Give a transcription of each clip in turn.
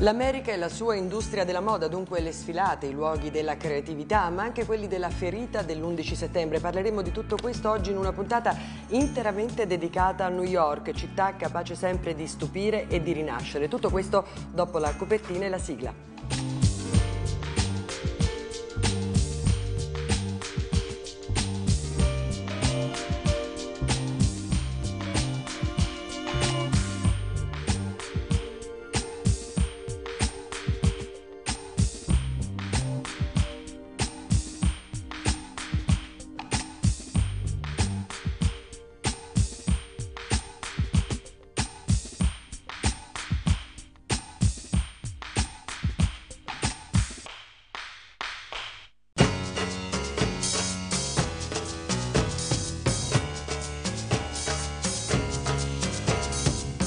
L'America e la sua industria della moda, dunque le sfilate, i luoghi della creatività, ma anche quelli della ferita dell'11 settembre. Parleremo di tutto questo oggi in una puntata interamente dedicata a New York, città capace sempre di stupire e di rinascere. Tutto questo dopo la copertina e la sigla.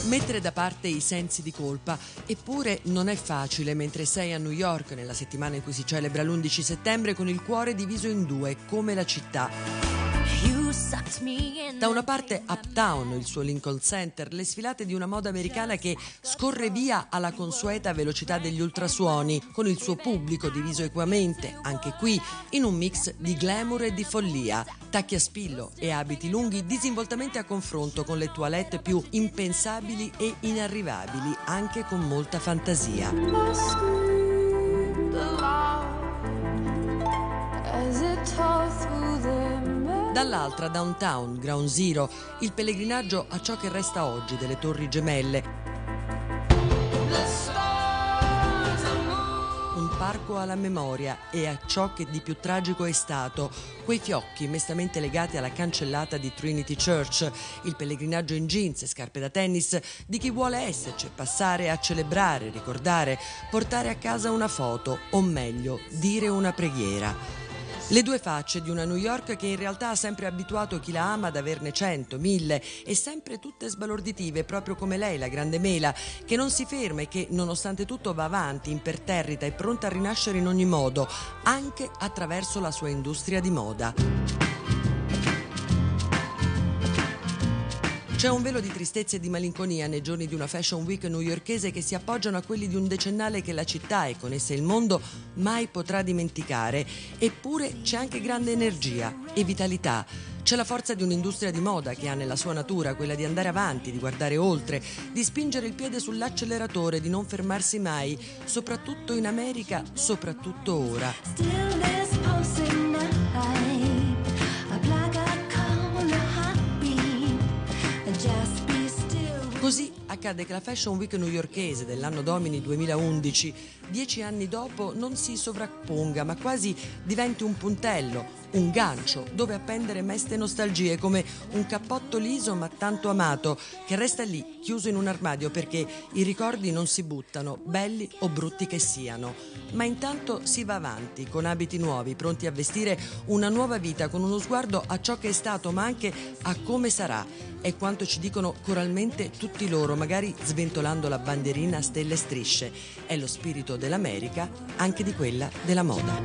Mettere da parte i sensi di colpa, eppure non è facile mentre sei a New York nella settimana in cui si celebra l'11 settembre con il cuore diviso in due, come la città. Da una parte Uptown, il suo Lincoln Center, le sfilate di una moda americana che scorre via alla consueta velocità degli ultrasuoni, con il suo pubblico diviso equamente, anche qui, in un mix di glamour e di follia, tacchi a spillo e abiti lunghi disinvoltamente a confronto con le toilette più impensabili e inarrivabili, anche con molta fantasia. As it tore through the dall'altra Downtown, Ground Zero, il pellegrinaggio a ciò che resta oggi delle torri gemelle. Un parco alla memoria e a ciò che di più tragico è stato, quei fiocchi mestamente legati alla cancellata di Trinity Church, il pellegrinaggio in jeans e scarpe da tennis di chi vuole esserci, passare a celebrare, ricordare, portare a casa una foto o meglio, dire una preghiera. Le due facce di una New York che in realtà ha sempre abituato chi la ama ad averne cento, mille e sempre tutte sbalorditive, proprio come lei, la grande mela, che non si ferma e che nonostante tutto va avanti, imperterrita e pronta a rinascere in ogni modo, anche attraverso la sua industria di moda. C'è un velo di tristezza e di malinconia nei giorni di una fashion week newyorkese che si appoggiano a quelli di un decennale che la città e con essa il mondo mai potrà dimenticare. Eppure c'è anche grande energia e vitalità. C'è la forza di un'industria di moda che ha nella sua natura quella di andare avanti, di guardare oltre, di spingere il piede sull'acceleratore, di non fermarsi mai, soprattutto in America, soprattutto ora. Così accade che la Fashion Week newyorkese dell'anno domini 2011, dieci anni dopo, non si sovrapponga, ma quasi diventi un puntello, un gancio dove appendere meste nostalgie come un cappotto liso ma tanto amato che resta lì chiuso in un armadio perché i ricordi non si buttano, belli o brutti che siano. Ma intanto si va avanti con abiti nuovi, pronti a vestire una nuova vita con uno sguardo a ciò che è stato ma anche a come sarà è quanto ci dicono coralmente tutti loro, magari sventolando la bandierina a stelle e strisce. È lo spirito dell'America, anche di quella della moda.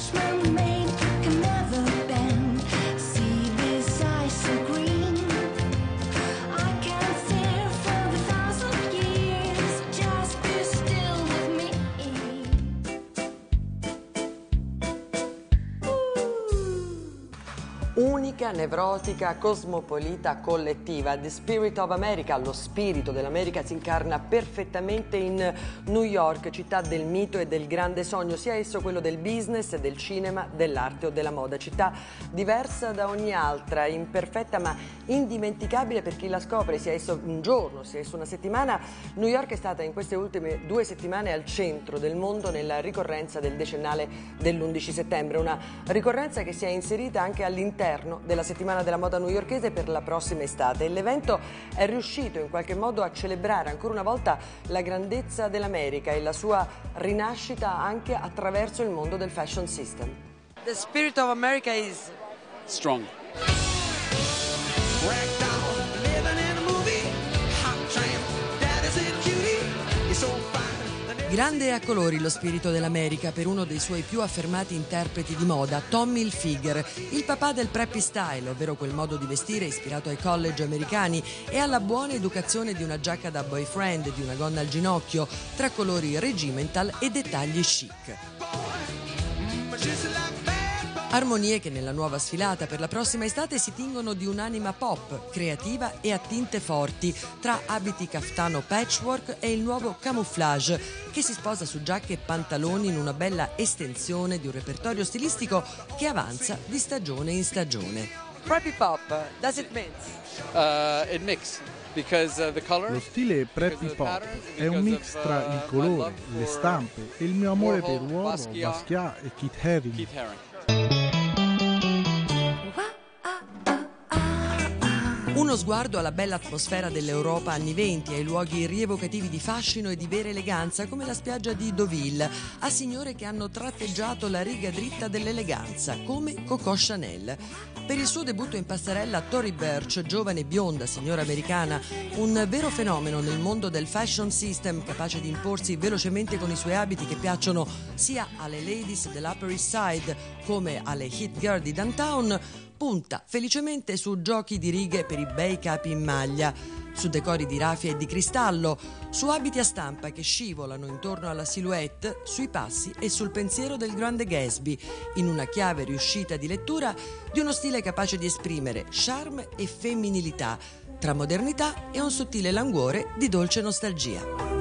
Unica, nevrotica, cosmopolita, collettiva. The Spirit of America, lo spirito dell'America, si incarna perfettamente in New York, città del mito e del grande sogno, sia esso quello del business, del cinema, dell'arte o della moda. Città diversa da ogni altra, imperfetta ma indimenticabile per chi la scopre, sia esso un giorno, sia esso una settimana. New York è stata in queste ultime due settimane al centro del mondo nella ricorrenza del decennale dell'11 settembre, una ricorrenza che si è inserita anche all'interno della settimana della moda newyorkese per la prossima estate. L'evento è riuscito in qualche modo a celebrare ancora una volta la grandezza dell'America e la sua rinascita anche attraverso il mondo del fashion system. The spirit of America is strong. Grande e a colori lo spirito dell'America per uno dei suoi più affermati interpreti di moda, Tommy Hilfiger, il papà del preppy style, ovvero quel modo di vestire ispirato ai college americani e alla buona educazione di una giacca da boyfriend, di una gonna al ginocchio, tra colori regimental e dettagli chic. Armonie che nella nuova sfilata per la prossima estate si tingono di un'anima pop, creativa e a tinte forti, tra abiti caftano patchwork e il nuovo camouflage, che si sposa su giacche e pantaloni in una bella estensione di un repertorio stilistico che avanza di stagione in stagione. Preppy pop, does it mix? Uh, it mix. Lo stile preppy pop è un mix tra il uh, colore, le stampe e il mio amore per Warhol, Basquiat e Keith Haring. Uno sguardo alla bella atmosfera dell'Europa anni 20, ai luoghi rievocativi di fascino e di vera eleganza, come la spiaggia di Deauville, a signore che hanno tratteggiato la riga dritta dell'eleganza, come Coco Chanel. Per il suo debutto in passerella, Tori Birch, giovane bionda signora americana, un vero fenomeno nel mondo del fashion system, capace di imporsi velocemente con i suoi abiti che piacciono sia alle ladies dell'Upper East Side come alle hit girl di downtown, punta felicemente su giochi di righe per i bei capi in maglia, su decori di raffia e di cristallo, su abiti a stampa che scivolano intorno alla silhouette, sui passi e sul pensiero del grande Gatsby, in una chiave riuscita di lettura di uno stile capace di esprimere charme e femminilità, tra modernità e un sottile languore di dolce nostalgia. Uh,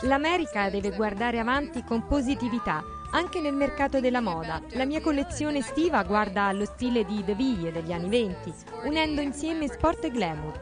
L'America deve guardare avanti con positività anche nel mercato della moda. La mia collezione estiva guarda allo stile di The Ville degli anni 20, unendo insieme sport e glamour.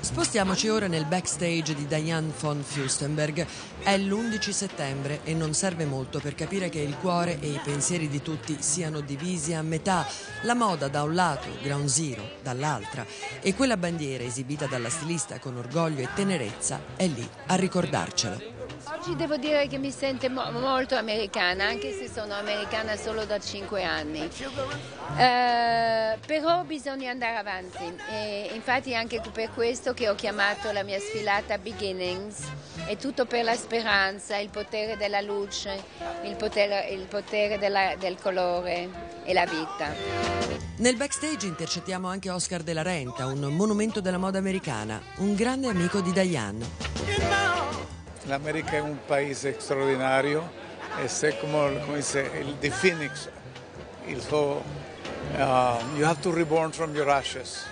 Spostiamoci ora nel backstage di Diane von Fürstenberg. È l'11 settembre e non serve molto per capire che il cuore e i pensieri di tutti siano divisi a metà. La moda da un lato, Ground Zero dall'altra e quella bandiera esibita dalla stilista con orgoglio e tenerezza è lì a ricordarcelo. Oggi devo dire che mi sento mo- molto americana, anche se sono americana solo da 5 anni. Uh, però bisogna andare avanti e infatti anche per questo che ho chiamato la mia sfilata Beginnings. È tutto per la speranza, il potere della luce, il potere, il potere della, del colore e la vita. Nel backstage intercettiamo anche Oscar de la Renta, un monumento della moda americana, un grande amico di Diane. L'America è un paese straordinario e se come, come dice il The Phoenix, il suo, uh, you have to reborn from your ashes.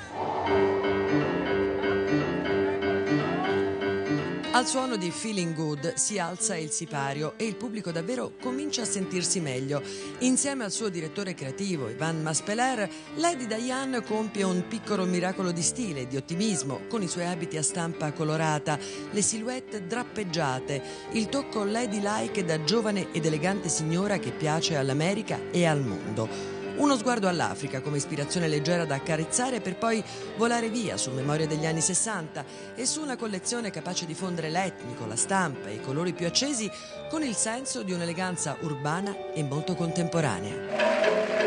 Al suono di Feeling Good si alza il sipario e il pubblico davvero comincia a sentirsi meglio. Insieme al suo direttore creativo Ivan Maspeler, Lady Diane compie un piccolo miracolo di stile e di ottimismo con i suoi abiti a stampa colorata, le silhouette drappeggiate, il tocco ladylike da giovane ed elegante signora che piace all'America e al mondo. Uno sguardo all'Africa come ispirazione leggera da accarezzare per poi volare via su memoria degli anni 60 e su una collezione capace di fondere l'etnico, la stampa e i colori più accesi con il senso di un'eleganza urbana e molto contemporanea.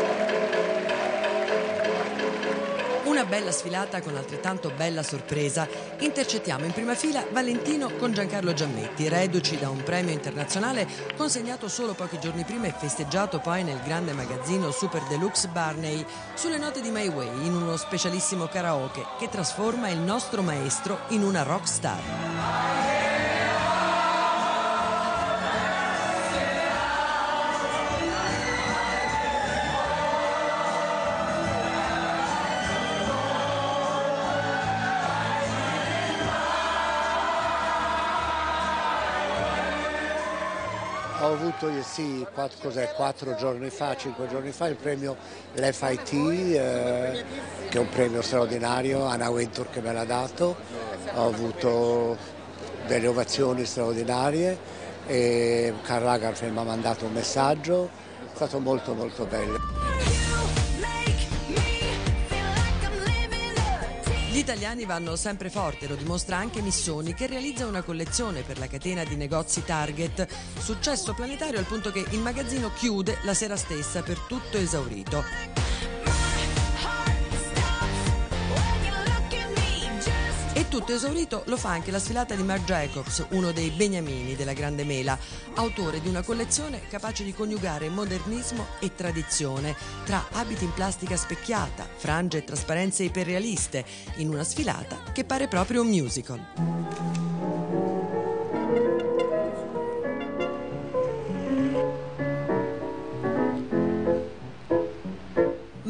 Una bella sfilata con altrettanto bella sorpresa. Intercettiamo in prima fila Valentino con Giancarlo Giammetti, reduci da un premio internazionale consegnato solo pochi giorni prima e festeggiato poi nel grande magazzino Super Deluxe Barney sulle note di My Way in uno specialissimo karaoke che trasforma il nostro maestro in una rock star. Sì, quattro, quattro, giorni fa, cinque giorni fa il premio l'FIT, eh, che è un premio straordinario, Anna Wintour che me l'ha dato, ho avuto delle ovazioni straordinarie e Karl Lagerfeld mi ha mandato un messaggio, è stato molto molto bello. Italiani vanno sempre forte, lo dimostra anche Missoni che realizza una collezione per la catena di negozi Target. Successo planetario al punto che il magazzino chiude la sera stessa per tutto esaurito. Tutto esaurito lo fa anche la sfilata di Marc Jacobs, uno dei beniamini della Grande Mela, autore di una collezione capace di coniugare modernismo e tradizione, tra abiti in plastica specchiata, frange e trasparenze iperrealiste, in una sfilata che pare proprio un musical.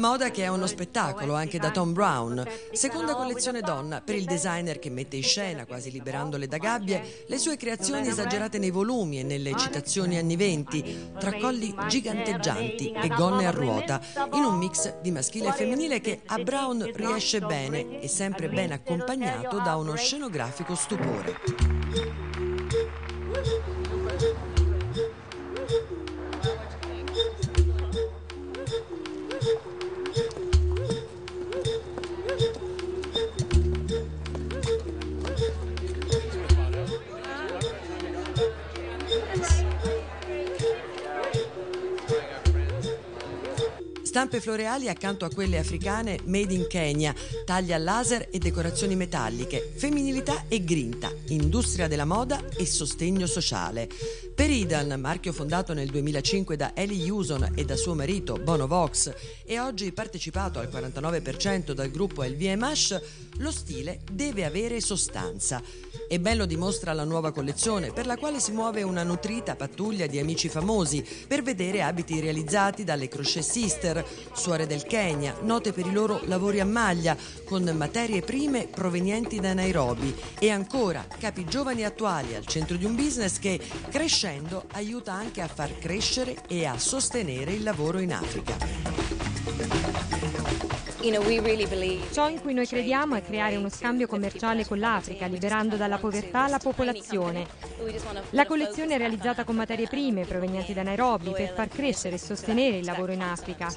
Moda che è uno spettacolo anche da Tom Brown. Seconda collezione donna per il designer che mette in scena, quasi liberandole da gabbie, le sue creazioni esagerate nei volumi e nelle citazioni anni venti, tra colli giganteggianti e gonne a ruota, in un mix di maschile e femminile che a Brown riesce bene e sempre ben accompagnato da uno scenografico stupore. Stampe floreali accanto a quelle africane made in Kenya, taglia laser e decorazioni metalliche, femminilità e grinta, industria della moda e sostegno sociale. Per Idan, marchio fondato nel 2005 da Ellie Hewson e da suo marito Bono Vox e oggi partecipato al 49% dal gruppo LVMH, lo stile deve avere sostanza. E ben lo dimostra la nuova collezione, per la quale si muove una nutrita pattuglia di amici famosi per vedere abiti realizzati dalle Crochet Sister, suore del Kenya, note per i loro lavori a maglia, con materie prime provenienti da Nairobi. E ancora, capi giovani attuali al centro di un business che, crescendo, aiuta anche a far crescere e a sostenere il lavoro in Africa. Ciò in cui noi crediamo è creare uno scambio commerciale con l'Africa, liberando dalla povertà la popolazione. La collezione è realizzata con materie prime provenienti da Nairobi per far crescere e sostenere il lavoro in Africa.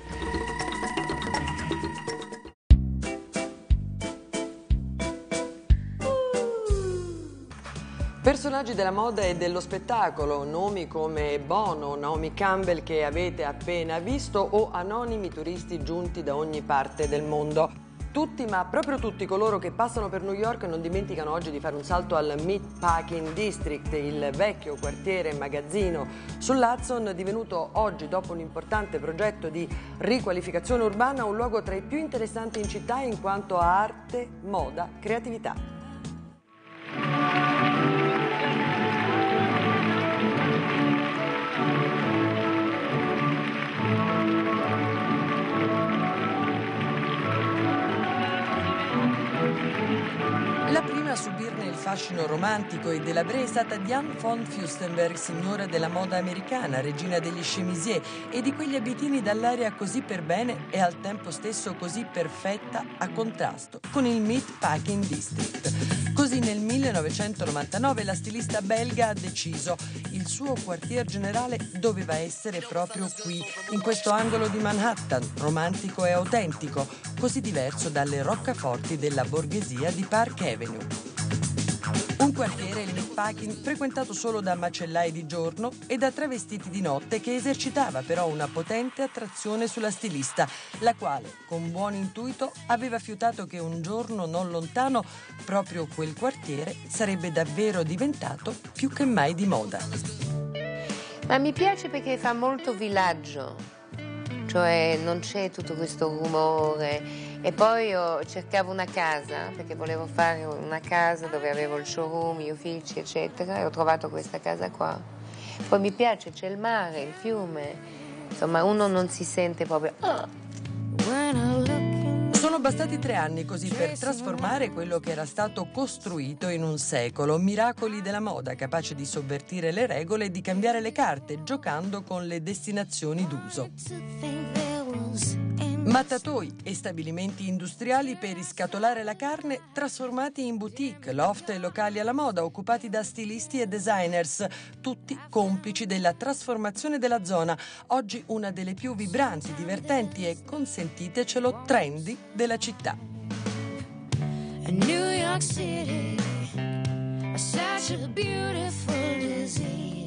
Personaggi della moda e dello spettacolo, nomi come Bono, Naomi Campbell che avete appena visto o anonimi turisti giunti da ogni parte del mondo. Tutti, ma proprio tutti coloro che passano per New York non dimenticano oggi di fare un salto al Meatpacking District, il vecchio quartiere magazzino sull'Hudson, divenuto oggi, dopo un importante progetto di riqualificazione urbana, un luogo tra i più interessanti in città in quanto a arte, moda, creatività. Subirne il fascino romantico e delabré è stata Diane von Fürstenberg, signora della moda americana, regina degli chemisier e di quegli abitini dall'aria così per bene e al tempo stesso così perfetta a contrasto con il Meat Packing District. Così nel 1999 la stilista belga ha deciso il suo quartier generale doveva essere proprio qui, in questo angolo di Manhattan, romantico e autentico, così diverso dalle roccaforti della borghesia di Park Avenue. Un quartiere, il Meatpacking, frequentato solo da macellai di giorno e da travestiti di notte che esercitava però una potente attrazione sulla stilista, la quale, con buon intuito, aveva fiutato che un giorno non lontano proprio quel quartiere sarebbe davvero diventato più che mai di moda. Ma mi piace perché fa molto villaggio, cioè non c'è tutto questo rumore e poi io cercavo una casa perché volevo fare una casa dove avevo il showroom, gli uffici, eccetera, e ho trovato questa casa qua. Poi mi piace, c'è il mare, il fiume, insomma uno non si sente proprio... Oh. Sono bastati tre anni così per trasformare quello che era stato costruito in un secolo. Miracoli della moda, capace di sovvertire le regole e di cambiare le carte, giocando con le destinazioni d'uso mattatoi e stabilimenti industriali per riscatolare la carne trasformati in boutique, loft e locali alla moda occupati da stilisti e designers, tutti complici della trasformazione della zona, oggi una delle più vibranti, divertenti e, consentitecelo, trendy della città. New York City, such a beautiful disease.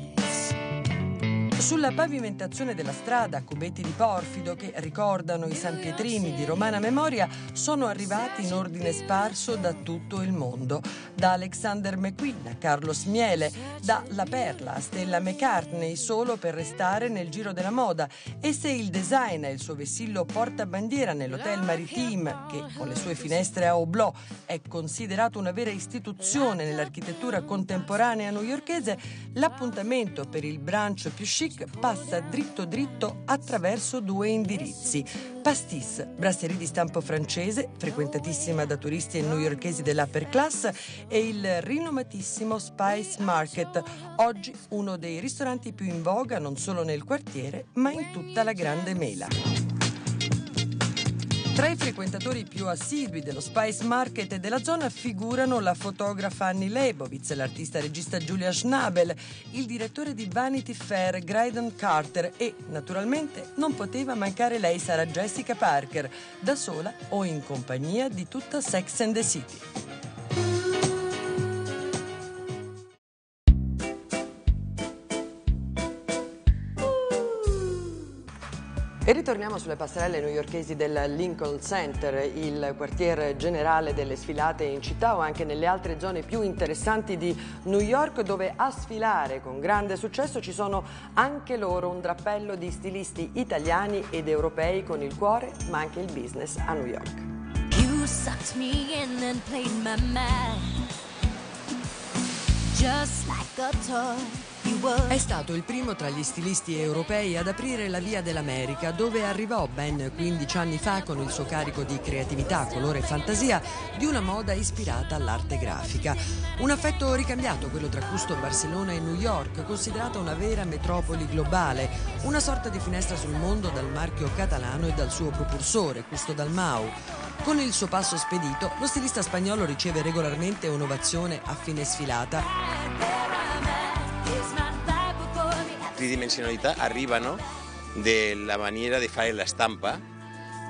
Sulla pavimentazione della strada, cubetti di porfido che ricordano i San Pietrini di romana memoria sono arrivati in ordine sparso da tutto il mondo. Da Alexander McQueen a Carlos Miele, da La Perla a Stella McCartney, solo per restare nel giro della moda. E se il design e il suo vessillo portabandiera nell'Hotel Maritime, che con le sue finestre a oblò è considerato una vera istituzione nell'architettura contemporanea newyorkese, l'appuntamento per il brunch più chic passa dritto dritto attraverso due indirizzi. Pastis, brasserie di stampo francese, frequentatissima da turisti e newyorkesi dell'upper class, e il rinomatissimo Spice Market, oggi uno dei ristoranti più in voga non solo nel quartiere, ma in tutta la Grande Mela. Tra i frequentatori più assidui dello Spice Market e della zona figurano la fotografa Annie Leibovitz, l'artista regista Julia Schnabel, il direttore di Vanity Fair Graydon Carter e, naturalmente, non poteva mancare lei Sara Jessica Parker, da sola o in compagnia di tutta Sex and the City. E ritorniamo sulle passerelle newyorkesi del Lincoln Center, il quartiere generale delle sfilate in città o anche nelle altre zone più interessanti di New York dove a sfilare con grande successo ci sono anche loro un drappello di stilisti italiani ed europei con il cuore ma anche il business a New York. You sucked me in and played my mind Just like a toy è stato il primo tra gli stilisti europei ad aprire la via dell'America, dove arrivò ben 15 anni fa con il suo carico di creatività, colore e fantasia di una moda ispirata all'arte grafica. Un affetto ricambiato quello tra Custo, Barcellona e New York, considerata una vera metropoli globale, una sorta di finestra sul mondo dal marchio catalano e dal suo propulsore, Custo Dalmau. Con il suo passo spedito, lo stilista spagnolo riceve regolarmente un'ovazione a fine sfilata tridimensionalità arrivano dalla maniera di fare la stampa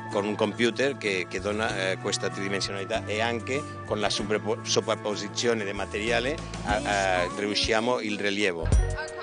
con un computer che, che dona eh, questa tridimensionalità e anche con la sovrapposizione del materiale a, a, riusciamo il rilievo.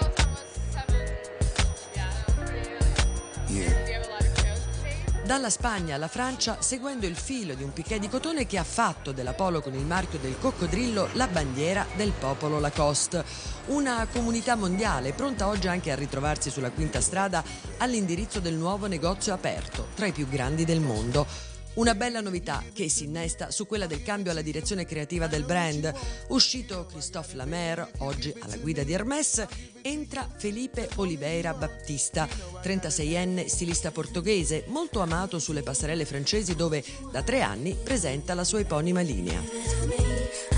Dalla Spagna alla Francia, seguendo il filo di un piquet di cotone che ha fatto della polo con il marchio del coccodrillo la bandiera del popolo Lacoste. Una comunità mondiale pronta oggi anche a ritrovarsi sulla quinta strada all'indirizzo del nuovo negozio aperto, tra i più grandi del mondo. Una bella novità che si innesta su quella del cambio alla direzione creativa del brand. Uscito Christophe Lamer, oggi alla guida di Hermès, entra Felipe Oliveira Baptista, 36enne stilista portoghese, molto amato sulle passerelle francesi dove da tre anni presenta la sua eponima linea.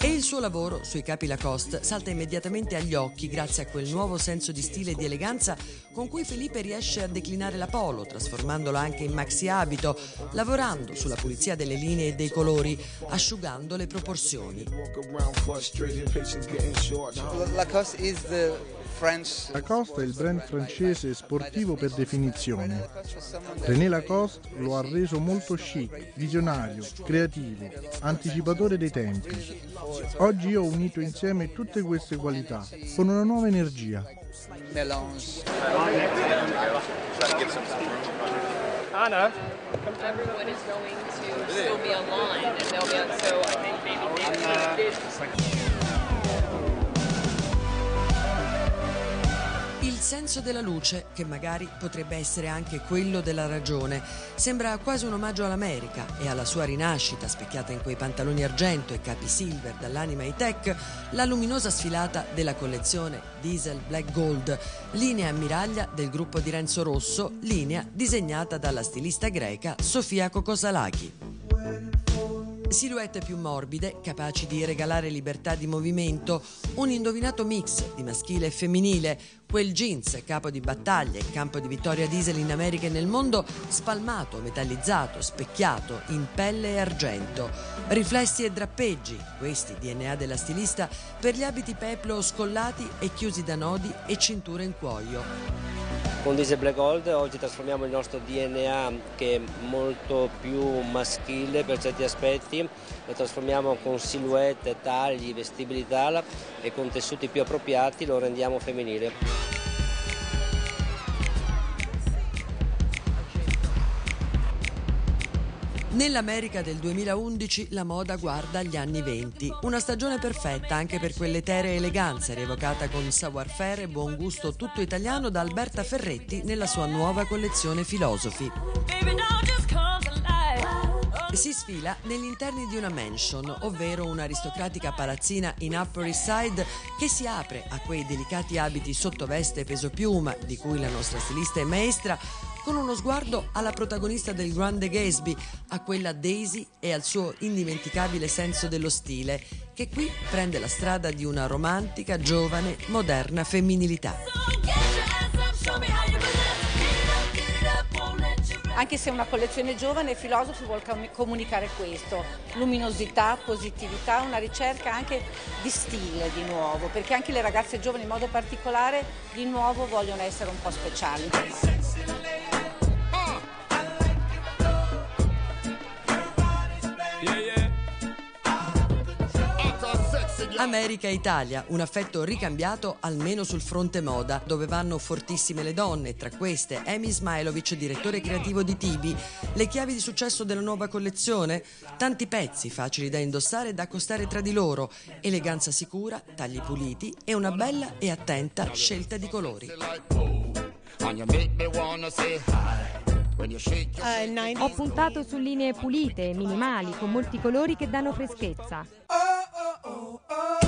E il suo lavoro sui capi Lacoste salta immediatamente agli occhi grazie a quel nuovo senso di stile e di eleganza con cui Felipe riesce a declinare la polo, trasformandola anche in maxi abito, lavorando sulla pulizia delle linee e dei colori, asciugando le proporzioni. Lacoste is the Lacoste è il brand francese sportivo per definizione. René Lacoste lo ha reso molto chic, visionario, creativo, anticipatore dei tempi. Oggi ho unito insieme tutte queste qualità con una nuova energia. Anna, everyone is going to still be online and they'll be so I think maybe senso della luce, che magari potrebbe essere anche quello della ragione. Sembra quasi un omaggio all'America e alla sua rinascita, specchiata in quei pantaloni argento e capi silver dall'anima high-tech, la luminosa sfilata della collezione Diesel Black Gold, linea ammiraglia del gruppo di Renzo Rosso, linea disegnata dalla stilista greca Sofia Kokosalaki. Silhouette più morbide, capaci di regalare libertà di movimento, un indovinato mix di maschile e femminile, quel jeans, capo di battaglia e campo di vittoria diesel in America e nel mondo, spalmato, metallizzato, specchiato, in pelle e argento. Riflessi e drappeggi, questi DNA della stilista, per gli abiti peplo scollati e chiusi da nodi e cinture in cuoio. Con Diesel Black Gold oggi trasformiamo il nostro DNA che è molto più maschile per certi aspetti, lo trasformiamo con silhouette, tagli, vestibilità e con tessuti più appropriati lo rendiamo femminile. Nell'America del 2011 la moda guarda agli anni 20, una stagione perfetta anche per quell'eterea eleganza rievocata con savoir-faire e buon gusto tutto italiano da Alberta Ferretti nella sua nuova collezione Filosofi. Si sfila negli interni di una mansion, ovvero un'aristocratica palazzina in Upper East Side che si apre a quei delicati abiti sottoveste peso piuma di cui la nostra stilista è maestra con uno sguardo alla protagonista del Grande Gatsby, a quella Daisy e al suo indimenticabile senso dello stile, che qui prende la strada di una romantica, giovane, moderna femminilità. Anche se è una collezione giovane, Filosofi vuole comunicare questo, luminosità, positività, una ricerca anche di stile di nuovo, perché anche le ragazze giovani in modo particolare di nuovo vogliono essere un po' speciali. America e Italia, un affetto ricambiato almeno sul fronte moda, dove vanno fortissime le donne, tra queste Amy Smailovic, direttore creativo di Tibi. Le chiavi di successo della nuova collezione? Tanti pezzi facili da indossare e da accostare tra di loro, eleganza sicura, tagli puliti e una bella e attenta scelta di colori. Ho puntato su linee pulite, minimali, con molti colori che danno freschezza. oh, oh.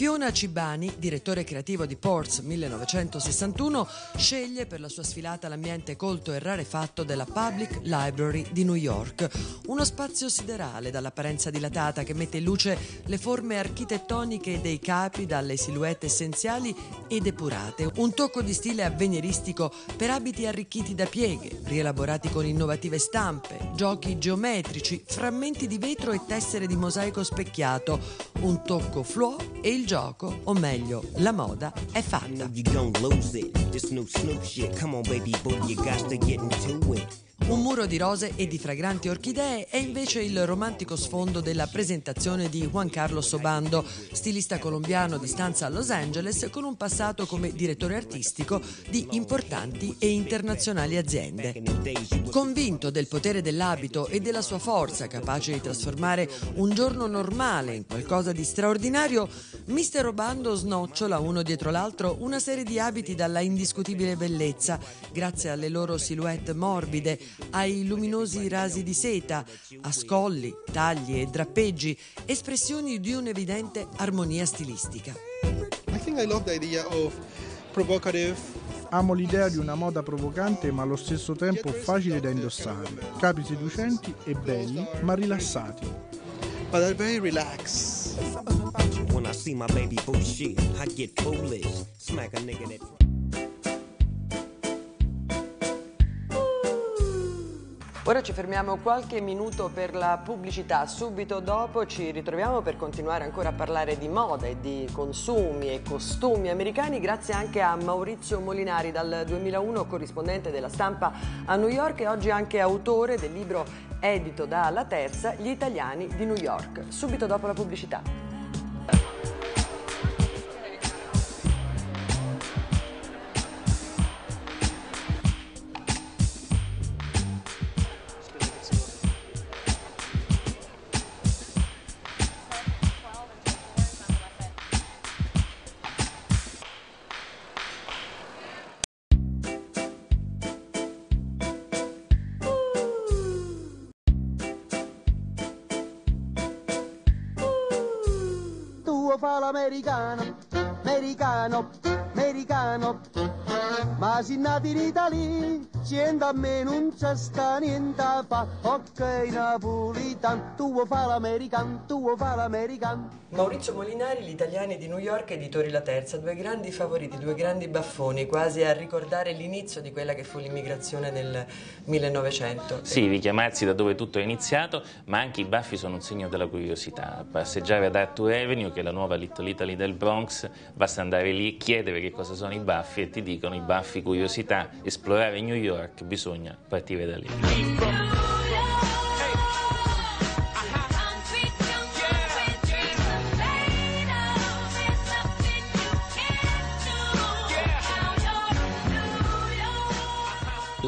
Fiona Cibani, direttore creativo di Ports 1961, sceglie per la sua sfilata l'ambiente colto e rarefatto della Public Library di New York, uno spazio siderale dall'apparenza dilatata che mette in luce le forme architettoniche dei capi dalle silhouette essenziali e depurate, un tocco di stile avveniristico per abiti arricchiti da pieghe, rielaborati con innovative stampe, giochi geometrici, frammenti di vetro e tessere di mosaico specchiato, un tocco fluo e il gioco, o meglio, la moda, è fatta. Un muro di rose e di fragranti orchidee è invece il romantico sfondo della presentazione di Juan Carlos Obando, stilista colombiano di stanza a Los Angeles con un passato come direttore artistico di importanti e internazionali aziende. Convinto del potere dell'abito e della sua forza capace di trasformare un giorno normale in qualcosa di straordinario, Mr. Obando snocciola uno dietro l'altro una serie di abiti dalla indiscutibile bellezza, grazie alle loro silhouette morbide, ai luminosi rasi di seta, a scolli, tagli e drappeggi, espressioni di un'evidente armonia stilistica. Amo l'idea di una moda provocante ma allo stesso tempo facile da indossare. Capi seducenti e belli ma rilassati. But I'm very relaxed. When I see my baby bullshit, I get foolish. Smack a nigga that Ora ci fermiamo qualche minuto per la pubblicità, subito dopo ci ritroviamo per continuare ancora a parlare di moda e di consumi e costumi americani grazie anche a Maurizio Molinari dal 2001 corrispondente della stampa a New York e oggi anche autore del libro edito da La Terza, Gli italiani di New York. Subito dopo la pubblicità. Americano. Ma si nati in Italia, siendo a me non c'è sta niente a fa. Ok, napolitan, tu vuoi fare l'american, tu vuoi fare l'american. Maurizio Molinari, gli italiani di New York, editori La Terza, due grandi favoriti, due grandi baffoni, quasi a ricordare l'inizio di quella che fu l'immigrazione nel 1900. Sì, richiamarsi da dove tutto è iniziato, ma anche i baffi sono un segno della curiosità. Passeggiare ad Arthur Avenue, che è la nuova Little Italy del Bronx, basta andare lì, chiedere che cosa sono i baffi e ti dicono i baffi curiosità, esplorare New York, bisogna partire da lì.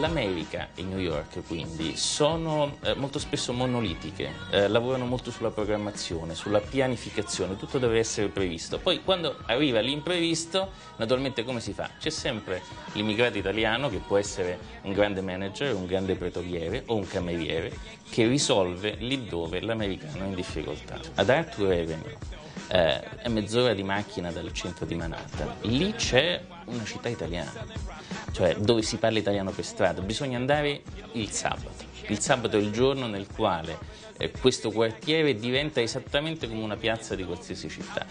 L'America e New York quindi sono eh, molto spesso monolitiche, eh, lavorano molto sulla programmazione, sulla pianificazione, tutto deve essere previsto. Poi quando arriva l'imprevisto, naturalmente come si fa? C'è sempre l'immigrato italiano che può essere un grande manager, un grande pretoriere o un cameriere che risolve lì dove l'americano è in difficoltà. Ad Arthur Avenue eh, è mezz'ora di macchina dal centro di Manhattan, lì c'è una città italiana cioè dove si parla italiano per strada, bisogna andare il sabato. Il sabato è il giorno nel quale eh, questo quartiere diventa esattamente come una piazza di qualsiasi città.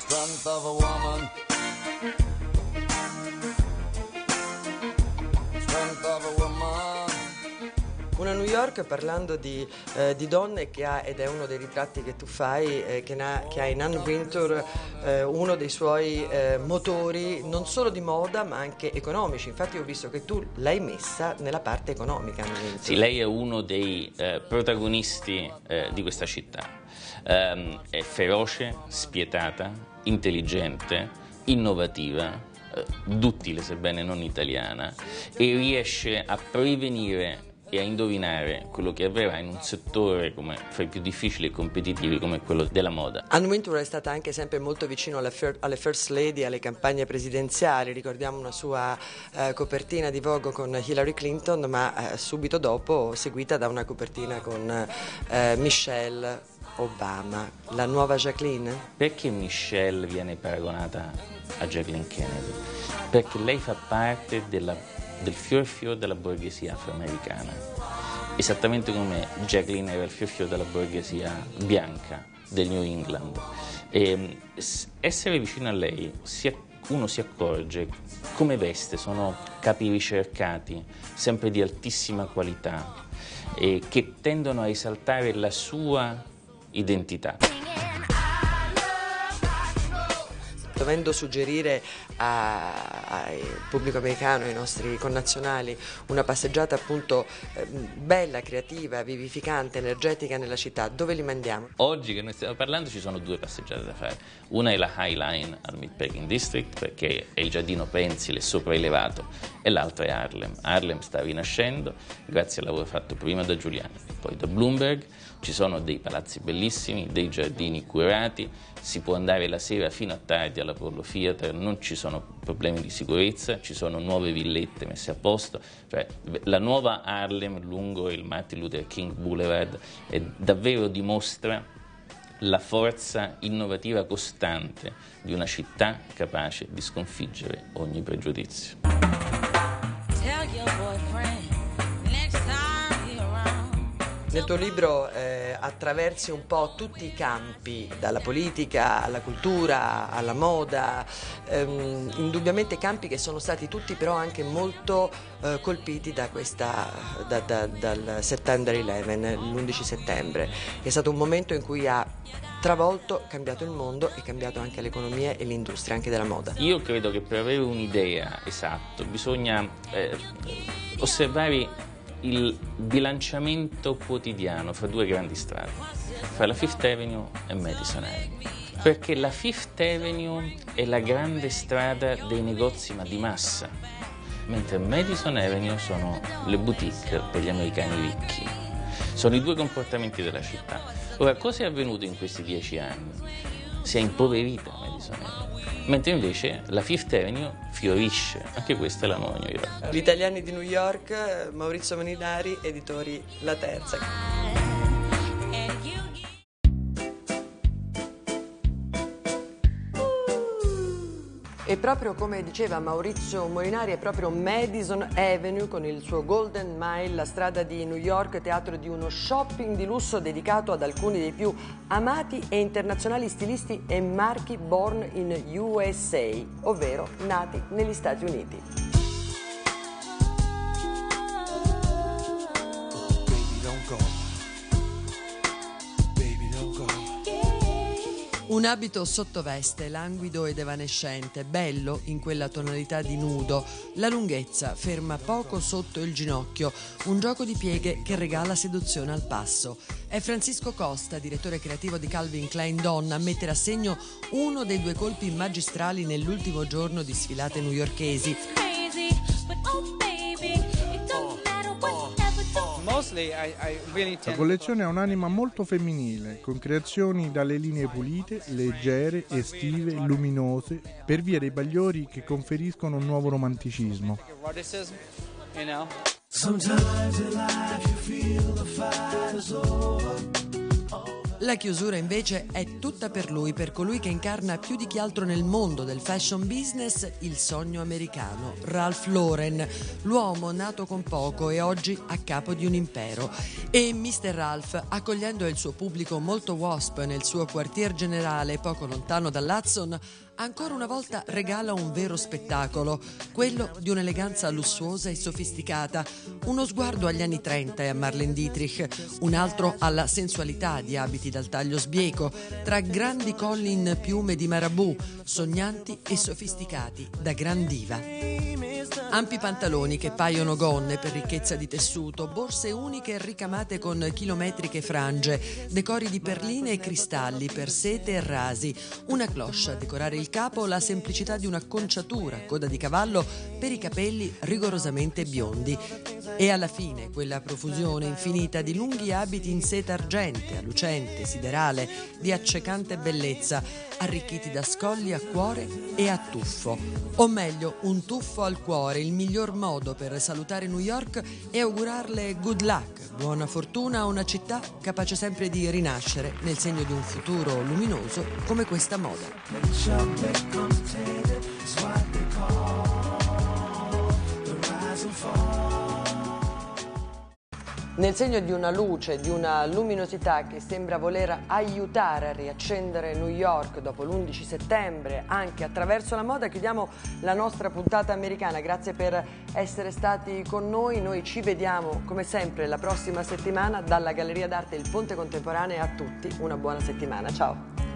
York parlando di, eh, di, donne che ha, ed è uno dei ritratti che tu fai, eh, che, ha, che, ha, in Anne Wintour eh, uno dei suoi eh, motori non solo di moda ma anche economici. Infatti ho visto che tu l'hai messa nella parte economica. Sì, lei è uno dei eh, protagonisti eh, di questa città. Um, è feroce, spietata, intelligente, innovativa, duttile sebbene non italiana e riesce a prevenire e a indovinare quello che avverrà in un settore come, fra i più difficili e competitivi come quello della moda. Anne Wintour è stata anche sempre molto vicino alle, fir- alle First Lady, alle campagne presidenziali, ricordiamo una sua eh, copertina di Vogue con Hillary Clinton, ma eh, subito dopo seguita da una copertina con eh, Michelle Obama, la nuova Jacqueline? Perché Michelle viene paragonata a Jacqueline Kennedy? Perché lei fa parte della del fior fior della borghesia afroamericana, esattamente come Jacqueline era il fior fior della borghesia bianca del New England. E essere vicino a lei, uno si accorge come veste, sono capi ricercati, sempre di altissima qualità, che tendono a esaltare la sua identità. Dovendo suggerire al pubblico americano, ai nostri connazionali, una passeggiata appunto eh, bella, creativa, vivificante, energetica nella città, dove li mandiamo? Oggi che noi stiamo parlando ci sono due passeggiate da fare. Una è la High Line al Meatpacking District perché è il giardino pensile sopraelevato e l'altra è Harlem. Harlem sta rinascendo grazie al lavoro fatto prima da Giuliani e poi da Bloomberg. Ci sono dei palazzi bellissimi, dei giardini curati, si può andare la sera fino a tardi all'Apollo Theater, non ci sono problemi di sicurezza, ci sono nuove villette messe a posto, cioè la nuova Harlem lungo il Martin Luther King Boulevard davvero dimostra la forza innovativa costante di una città capace di sconfiggere ogni pregiudizio. Nel tuo libro eh, attraversi un po' tutti i campi, dalla politica alla cultura, alla moda, ehm, indubbiamente campi che sono stati tutti però anche molto eh, colpiti da questa, da, da, dal September 11, l'11 settembre, che è stato un momento in cui ha travolto, cambiato il mondo e cambiato anche l'economia e l'industria, anche della moda. Io credo che per avere un'idea esatta bisogna eh, osservare il bilanciamento quotidiano fra due grandi strade, fra la Fifth Avenue e Madison Avenue. Perché la Fifth Avenue è la grande strada dei negozi ma di massa, mentre Madison Avenue sono le boutique per gli americani ricchi. Sono i due comportamenti della città. Ora, cosa è avvenuto in questi dieci anni? Si è impoverita Madison mentre invece la Fifth Avenue fiorisce, anche questa è la nuova New York. Gli italiani di New York, Maurizio Moninari, editori La Terza. E proprio come diceva Maurizio Molinari, è proprio Madison Avenue con il suo Golden Mile, la strada di New York, teatro di uno shopping di lusso dedicato ad alcuni dei più amati e internazionali stilisti e marchi born in USA, ovvero nati negli Stati Uniti. Un abito sottoveste, languido ed evanescente, bello in quella tonalità di nudo, la lunghezza ferma poco sotto il ginocchio, un gioco di pieghe che regala seduzione al passo. È Francisco Costa, direttore creativo di Calvin Klein Donna, a mettere a segno uno dei due colpi magistrali nell'ultimo giorno di sfilate newyorkesi. La collezione ha un'anima molto femminile, con creazioni dalle linee pulite, leggere, estive, luminose, per via dei bagliori che conferiscono un nuovo romanticismo. Sometimes in life you feel the fight is over. La chiusura invece è tutta per lui, per colui che incarna più di chi altro nel mondo del fashion business il sogno americano, Ralph Lauren, l'uomo nato con poco e oggi a capo di un impero. E Mr. Ralph, accogliendo il suo pubblico molto wasp nel suo quartier generale poco lontano dall'Hudson, ancora una volta regala un vero spettacolo, quello di un'eleganza lussuosa e sofisticata, uno sguardo agli anni 30 e a Marlene Dietrich, un altro alla sensualità di abiti dal taglio sbieco, tra grandi colli in piume di marabù, sognanti e sofisticati da gran diva. Ampi pantaloni che paiono gonne per ricchezza di tessuto, borse uniche ricamate con chilometriche frange, decori di perline e cristalli per sete e rasi, una cloche a decorare il capo, la semplicità di un'acconciatura, coda di cavallo per i capelli rigorosamente biondi. E alla fine quella profusione infinita di lunghi abiti in seta argentea, lucente, siderale, di accecante bellezza, arricchiti da scogli a cuore e a tuffo. O meglio, un tuffo al cuore, il miglior modo per salutare New York e augurarle good luck, buona fortuna a una città capace sempre di rinascere nel segno di un futuro luminoso come questa moda. Nel segno di una luce, di una luminosità che sembra voler aiutare a riaccendere New York dopo l'11 settembre, anche attraverso la moda, chiudiamo la nostra puntata americana. Grazie per essere stati con noi. Noi ci vediamo come sempre la prossima settimana dalla Galleria d'Arte Il Ponte Contemporanea. A tutti una buona settimana. Ciao.